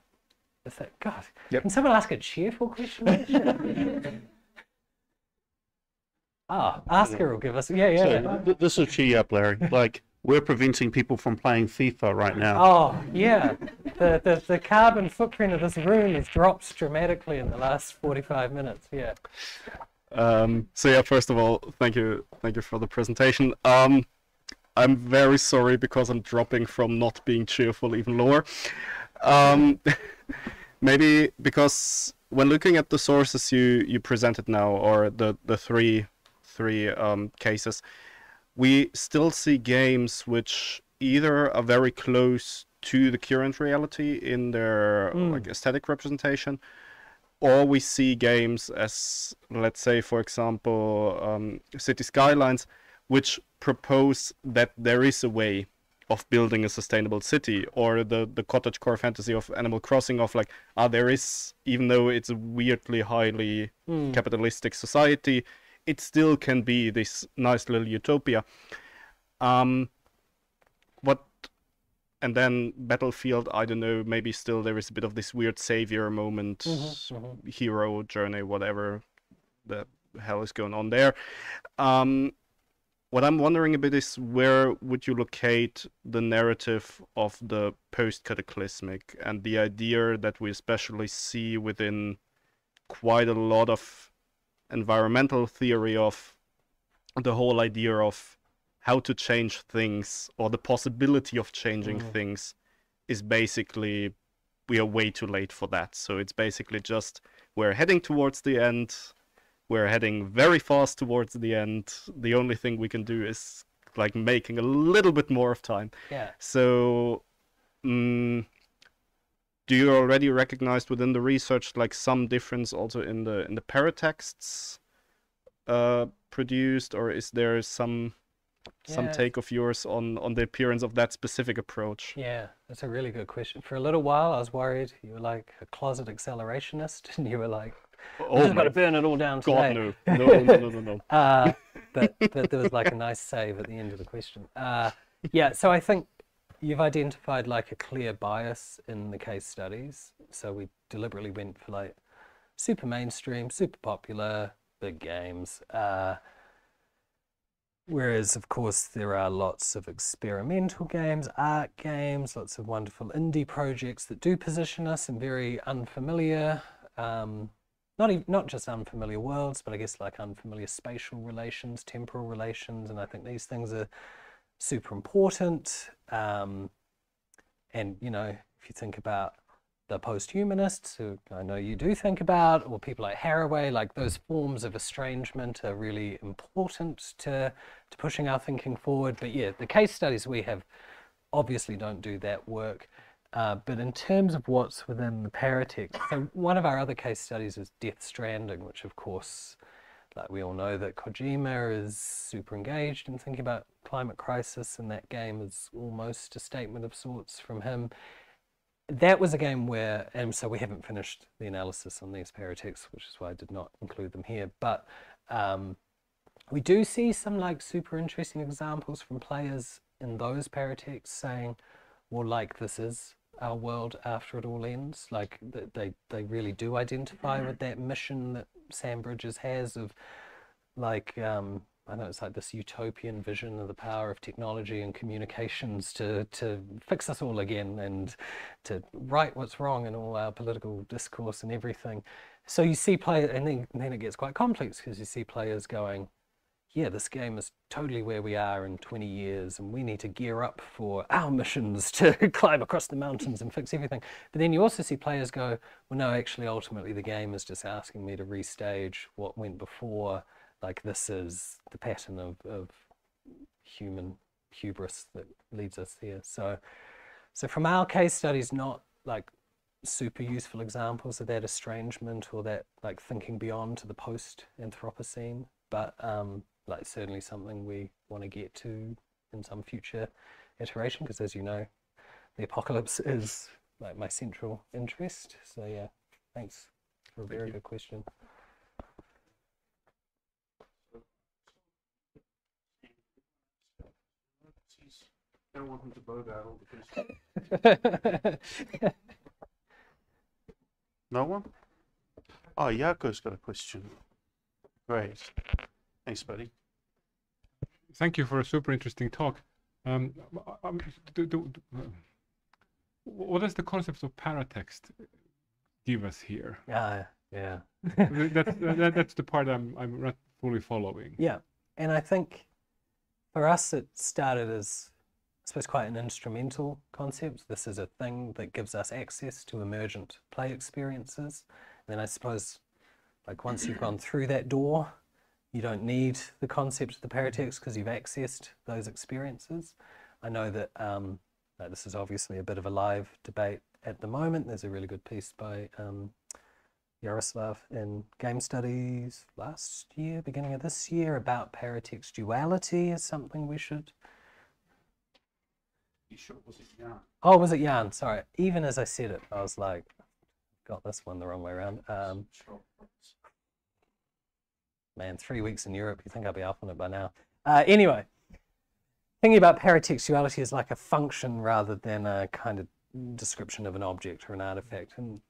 the thing. God, Yep. can someone ask a cheerful question? Ah, Oscar will give us. Yeah, yeah. yeah. So th- this will cheer you up, Larry. Like we're preventing people from playing FIFA right now. Oh, yeah. The, the the carbon footprint of this room has dropped dramatically in the last forty-five minutes. Yeah. Um, so yeah, first of all, thank you, thank you for the presentation. Um, I'm very sorry because I'm dropping from not being cheerful even lower. Um, maybe because when looking at the sources you you presented now, or the the three three um, cases, we still see games which either are very close to the current reality in their like aesthetic representation, or we see games as let's say for example um, city skylines which propose that there is a way of building a sustainable city or the the cottage core fantasy of animal crossing of like ah there is even though it's a weirdly highly capitalistic society it still can be this nice little utopia. Um what and then battlefield i don't know maybe still there is a bit of this weird savior moment hero journey whatever the hell is going on there. Um what I'm wondering a bit is where would you locate the narrative of the post-cataclysmic and the idea that we especially see within quite a lot of environmental theory of the whole idea of how to change things or the possibility of changing Mm. things is basically we are way too late for that. So it's basically just we're heading towards the end. We're heading very fast towards the end. The only thing we can do is like making a little bit more of time. Yeah. So, mm, do you already recognize within the research like some difference also in the in the paratexts uh, produced, or is there some some take of yours on on the appearance of that specific approach? Yeah, that's a really good question. For a little while, I was worried you were like a closet accelerationist, and you were like, Oh "I've got to burn it all down God, today." no, no, no, no, no, no. Uh, but but there was like a nice save at the end of the question. Uh, yeah, so I think you've identified like a clear bias in the case studies. So we deliberately went for like super mainstream, super popular, big games. Uh, whereas, of course, there are lots of experimental games, art games, lots of wonderful indie projects that do position us in very unfamiliar. Um, not even, not just unfamiliar worlds, but I guess like unfamiliar spatial relations, temporal relations, and I think these things are super important. Um, and you know, if you think about the post-humanists, who I know you do think about, or people like Haraway, like those forms of estrangement are really important to to pushing our thinking forward. But yeah, the case studies we have obviously don't do that work. Uh, but in terms of what's within the paratext, so one of our other case studies is Death Stranding, which of course, like we all know that Kojima is super engaged in thinking about climate crisis, and that game is almost a statement of sorts from him. That was a game where, and so we haven't finished the analysis on these paratexts, which is why I did not include them here. But um, we do see some like super interesting examples from players in those paratexts saying, well, like this is our world after it all ends. Like they they really do identify with that mission that Sam Bridges has of like um, I know it's like this utopian vision of the power of technology and communications to to fix us all again and to right what's wrong in all our political discourse and everything. So you see players, and then, and then it gets quite complex because you see players going, yeah, this game is totally where we are in 20 years, and we need to gear up for our missions to climb across the mountains and fix everything. But then you also see players go, well, no, actually, ultimately, the game is just asking me to restage what went before. Like, this is the pattern of, of human hubris that leads us here. So, so from our case studies, not like super useful examples of that estrangement or that like thinking beyond to the post Anthropocene, but um, like certainly something we want to get to in some future iteration because as you know, the apocalypse is like my central interest. So yeah, thanks for a very good question. Don't want him to blow that all because no one. Oh, Jaakko's got a question. Great. Thanks, buddy. Thank you for a super interesting talk. Um, um, do, do, do, uh, what does the concept of paratext give us here? Ah, yeah. that's, that, that's the part I'm, I'm not fully following. Yeah, and I think for us it started as, I suppose, quite an instrumental concept. This is a thing that gives us access to emergent play experiences. And then I suppose, like once you've gone through that door, you don't need the concept of the paratext because you've accessed those experiences. I know that um, this is obviously a bit of a live debate at the moment. There's a really good piece by um, Jaroslav in Game Studies last year, beginning of this year, about paratextuality as something we should. You sure was it yarn? Oh, was it Jan? Sorry. Even as I said it, I was like, got this one the wrong way around. Um. Man, three weeks in Europe, you think I'd be up on it by now. Uh, anyway, thinking about paratextuality as like a function rather than a kind of description of an object or an artifact. And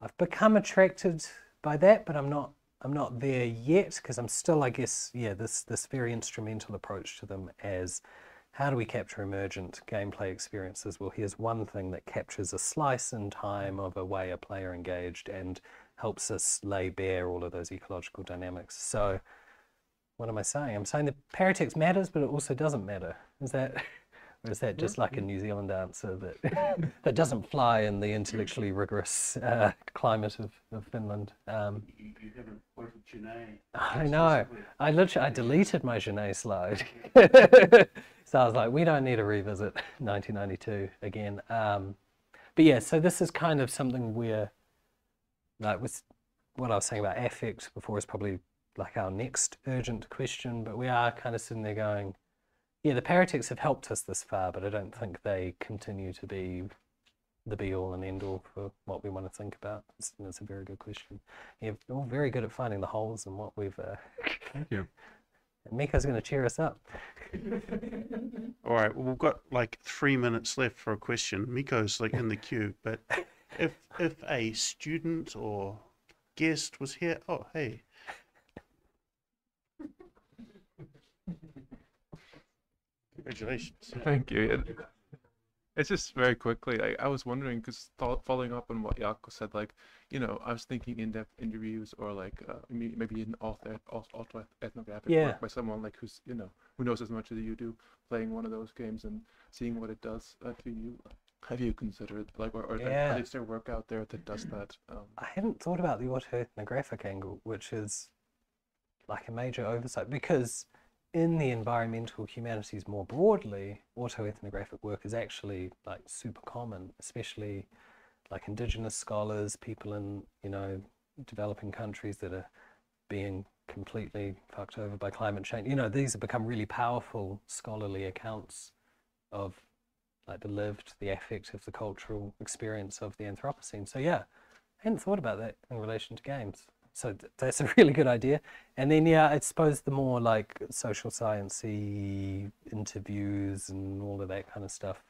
I've become attracted by that, but I'm not I'm not there yet because I'm still, I guess, yeah, this this very instrumental approach to them as how do we capture emergent gameplay experiences? Well, here's one thing that captures a slice in time of a way a player engaged and helps us lay bare all of those ecological dynamics. So, what am I saying? I'm saying the paratext matters, but it also doesn't matter. Is that, or is that just like a New Zealand answer that that doesn't fly in the intellectually rigorous uh, climate of, of Finland? Um, You, you haven't quoted Genette. I know. I literally I deleted my Genette slide. so I was like, we don't need to revisit 1992 again. Um, but yeah, so this is kind of something where, like, with what I was saying about affect before is probably like our next urgent question. But we are kind of sitting there going, yeah, the paratexts have helped us this far, but I don't think they continue to be the be all and end all for what we want to think about. It's, it's a very good question. Yeah, we're all very good at finding the holes in what we've. Uh, Thank you. and Mikko's going to cheer us up. All right, well, we've got like three minutes left for a question. Mikko's like in the queue, but if if a student or guest was here, oh hey, congratulations. Thank you. It- It's just very quickly. Like, I was wondering because following up on what Jaakko said, like you know, I was thinking in-depth interviews or like uh, maybe an auto auto ethnographic Yeah. work by someone like who's you know who knows as much as you do, playing one of those games and seeing what it does uh, to you. Have you considered like, or, or Yeah. is there work out there that does that? Um, I hadn't thought about the autoethnographic angle, which is like a major oversight because in the environmental humanities more broadly, autoethnographic work is actually like super common, especially like indigenous scholars, people in, you know, developing countries that are being completely fucked over by climate change. You know, these have become really powerful scholarly accounts of like the lived, the affective, the cultural experience of the Anthropocene. So yeah, I hadn't thought about that in relation to games. So th- that's a really good idea. And then yeah, I suppose the more like social sciencey interviews and all of that kind of stuff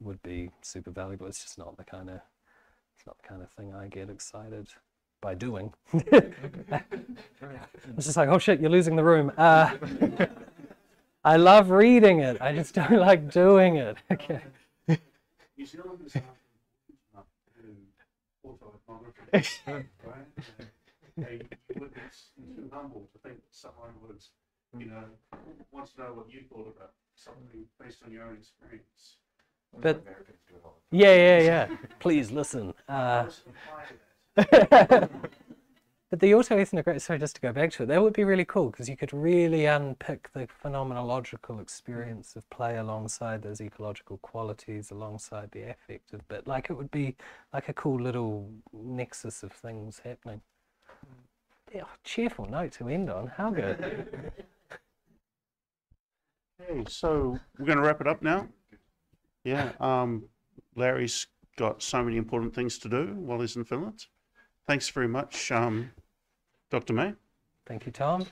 would be super valuable. It's just not the kind of it's not the kind of thing I get excited by doing. it's just like, oh shit, you're losing the room. Uh, I love reading it. I just don't like doing it. Okay. New Zealand is not enough to do autoethnography, right? Uh, they- you would be s- too humble to think that someone would, you know, wants to know what you thought about something based on your own experience. But yeah, yeah, yeah. Please listen. Uh, but the autoethnographic, sorry, just to go back to it, that would be really cool because you could really unpick the phenomenological experience of play alongside those ecological qualities, alongside the affective bit. Like it would be like a cool little nexus of things happening. Yeah, cheerful note to end on. How good. Okay, so we're going to wrap it up now. Yeah, um, Larry's got so many important things to do while he's in Finland. Thanks very much, um, Dr. May. Thank you, Tom.